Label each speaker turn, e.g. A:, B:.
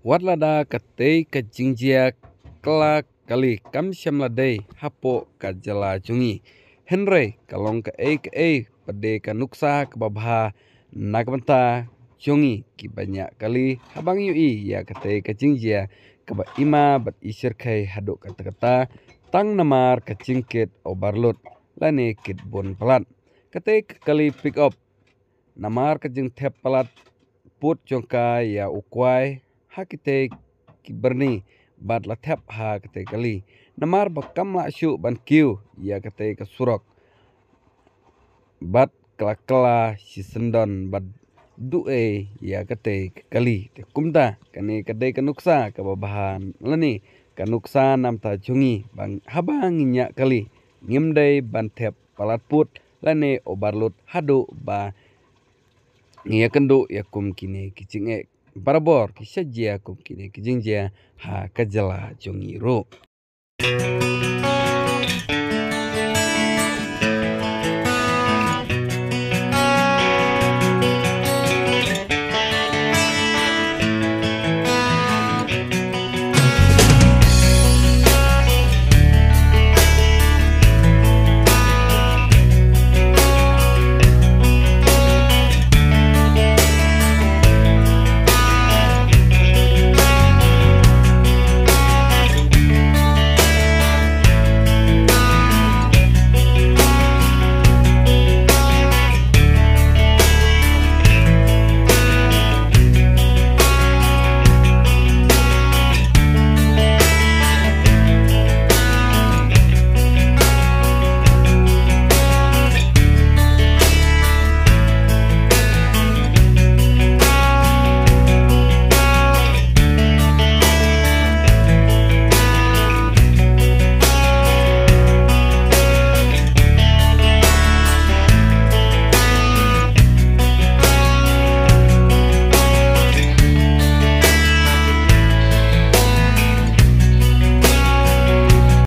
A: Watlada katei kajingjia kela kali kam ladei hapo kajala jungi. Henry kalong ka ei ka ei pade ka nuksa ka babha nakbanta jungi ki banyak kali habang yui ya katei kajingjia kaba ima bat isir kai hadok kata kata tang namar kajingkit obarlut lani kit bon pelat. Katei kali pick up namar kajing tep pelat put jongka ya ukwai hakite kiberni bat la ha kate kali namar ba kam la shu ban kiu ya kate ka surok bat kala kala si sendon bat du e ya kate kali te kumta kane kade ka nuksa ka bahan lani ka nuksa nam ta jungi bang habang nya kali ngimdai ban thep palat put lane obarlut hadu ba. Ngia kendo ya kum kine kicing e Barabor kisajia kum kine kijingjia ha kajala jongi ro.